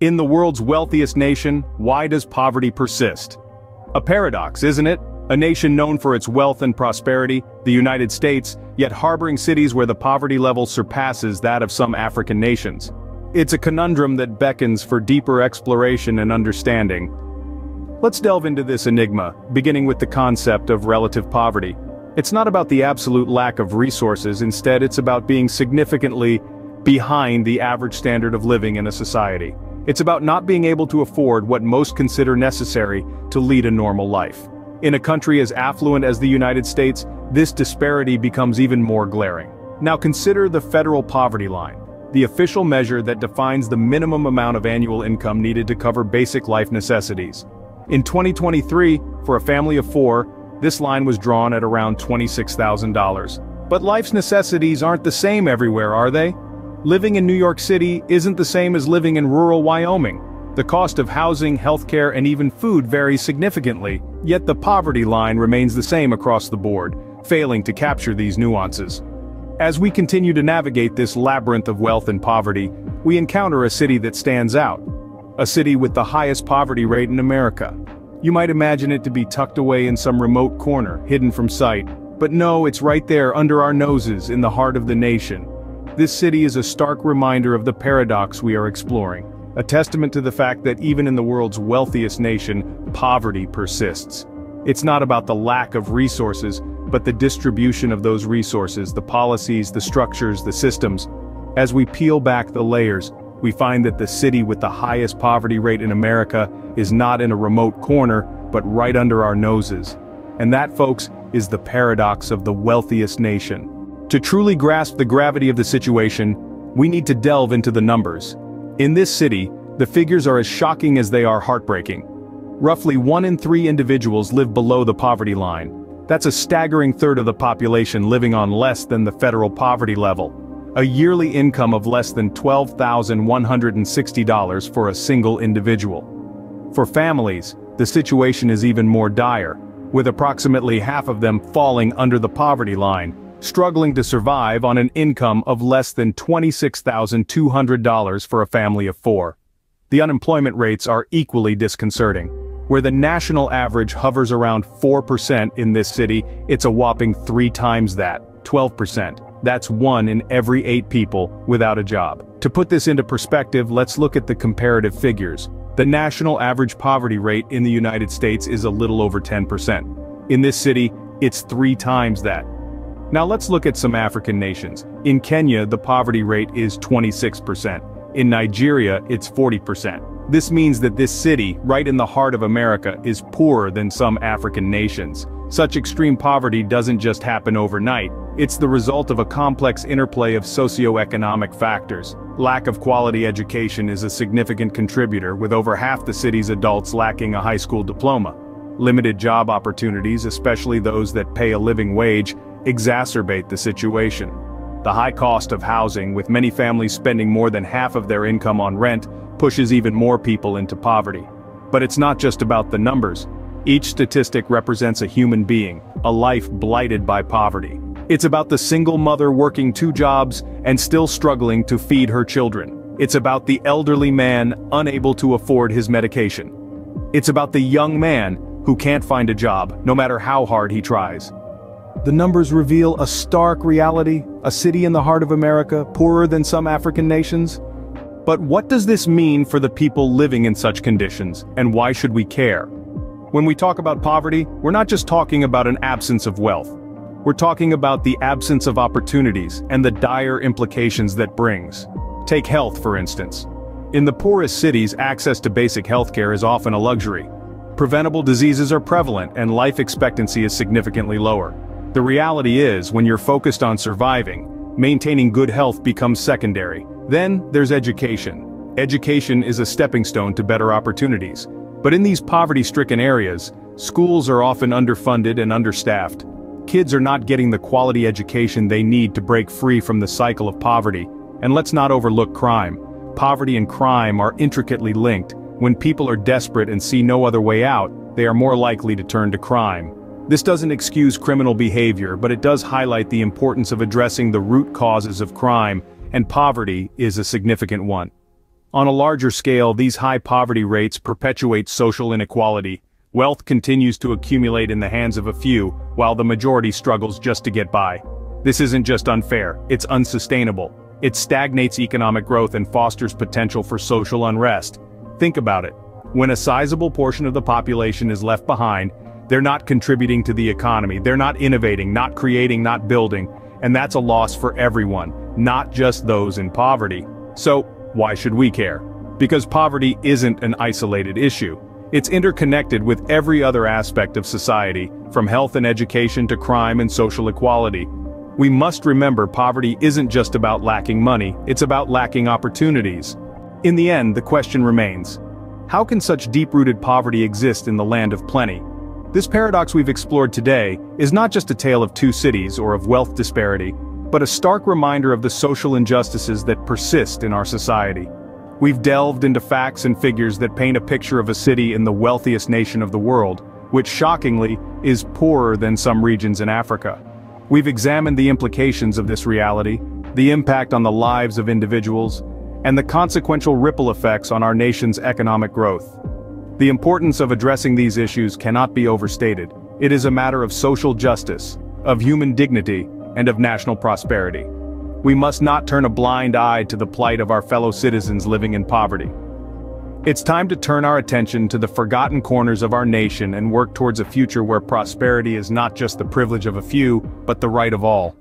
In the world's wealthiest nation, why does poverty persist? A paradox, isn't it? A nation known for its wealth and prosperity, the United States, yet harboring cities where the poverty level surpasses that of some African nations. It's a conundrum that beckons for deeper exploration and understanding. Let's delve into this enigma, beginning with the concept of relative poverty. It's not about the absolute lack of resources, instead it's about being significantly behind the average standard of living in a society. It's about not being able to afford what most consider necessary to lead a normal life. In a country as affluent as the United States, this disparity becomes even more glaring. Now consider the federal poverty line, the official measure that defines the minimum amount of annual income needed to cover basic life necessities. In 2023, for a family of four, this line was drawn at around $26,000. But life's necessities aren't the same everywhere, are they? Living in New York City isn't the same as living in rural Wyoming. The cost of housing, healthcare, and even food varies significantly, yet the poverty line remains the same across the board, failing to capture these nuances. As we continue to navigate this labyrinth of wealth and poverty, we encounter a city that stands out. A city with the highest poverty rate in America. You might imagine it to be tucked away in some remote corner, hidden from sight. But no, it's right there under our noses in the heart of the nation. This city is a stark reminder of the paradox we are exploring a testament to the fact that even in the world's wealthiest nation, poverty persists. It's not about the lack of resources, but the distribution of those resources, the policies, the structures, the systems. As we peel back the layers, we find that the city with the highest poverty rate in America is not in a remote corner, but right under our noses. And that, folks, is the paradox of the wealthiest nation. To truly grasp the gravity of the situation, we need to delve into the numbers. In this city, the figures are as shocking as they are heartbreaking. Roughly one in three individuals live below the poverty line. That's a staggering third of the population living on less than the federal poverty level. A yearly income of less than $12,160 for a single individual. For families, the situation is even more dire, with approximately half of them falling under the poverty line, struggling to survive on an income of less than $26,200 for a family of four. The unemployment rates are equally disconcerting. Where the national average hovers around 4% in this city, it's a whopping three times that, 12%. That's one in every eight people without a job. To put this into perspective, let's look at the comparative figures. The national average poverty rate in the United States is a little over 10%. In this city, it's three times that, now let's look at some African nations. In Kenya the poverty rate is 26%. In Nigeria it's 40%. This means that this city, right in the heart of America, is poorer than some African nations. Such extreme poverty doesn't just happen overnight, it's the result of a complex interplay of socio-economic factors. Lack of quality education is a significant contributor with over half the city's adults lacking a high school diploma. Limited job opportunities, especially those that pay a living wage, exacerbate the situation. The high cost of housing, with many families spending more than half of their income on rent, pushes even more people into poverty. But it's not just about the numbers. Each statistic represents a human being, a life blighted by poverty. It's about the single mother working two jobs and still struggling to feed her children. It's about the elderly man unable to afford his medication. It's about the young man who can't find a job, no matter how hard he tries. The numbers reveal a stark reality, a city in the heart of America, poorer than some African nations. But what does this mean for the people living in such conditions, and why should we care? When we talk about poverty, we're not just talking about an absence of wealth. We're talking about the absence of opportunities and the dire implications that brings. Take health, for instance. In the poorest cities, access to basic healthcare is often a luxury. Preventable diseases are prevalent and life expectancy is significantly lower. The reality is, when you're focused on surviving, maintaining good health becomes secondary. Then, there's education. Education is a stepping stone to better opportunities. But in these poverty-stricken areas, schools are often underfunded and understaffed. Kids are not getting the quality education they need to break free from the cycle of poverty. And let's not overlook crime. Poverty and crime are intricately linked. When people are desperate and see no other way out, they are more likely to turn to crime. This doesn't excuse criminal behavior, but it does highlight the importance of addressing the root causes of crime, and poverty is a significant one. On a larger scale, these high poverty rates perpetuate social inequality. Wealth continues to accumulate in the hands of a few, while the majority struggles just to get by. This isn't just unfair, it's unsustainable. It stagnates economic growth and fosters potential for social unrest. Think about it. When a sizable portion of the population is left behind, they're not contributing to the economy, they're not innovating, not creating, not building, and that's a loss for everyone, not just those in poverty. So, why should we care? Because poverty isn't an isolated issue. It's interconnected with every other aspect of society, from health and education to crime and social equality. We must remember poverty isn't just about lacking money, it's about lacking opportunities. In the end, the question remains. How can such deep-rooted poverty exist in the land of plenty? This paradox we've explored today is not just a tale of two cities or of wealth disparity, but a stark reminder of the social injustices that persist in our society. We've delved into facts and figures that paint a picture of a city in the wealthiest nation of the world, which shockingly, is poorer than some regions in Africa. We've examined the implications of this reality, the impact on the lives of individuals, and the consequential ripple effects on our nation's economic growth. The importance of addressing these issues cannot be overstated. It is a matter of social justice, of human dignity, and of national prosperity. We must not turn a blind eye to the plight of our fellow citizens living in poverty. It's time to turn our attention to the forgotten corners of our nation and work towards a future where prosperity is not just the privilege of a few, but the right of all.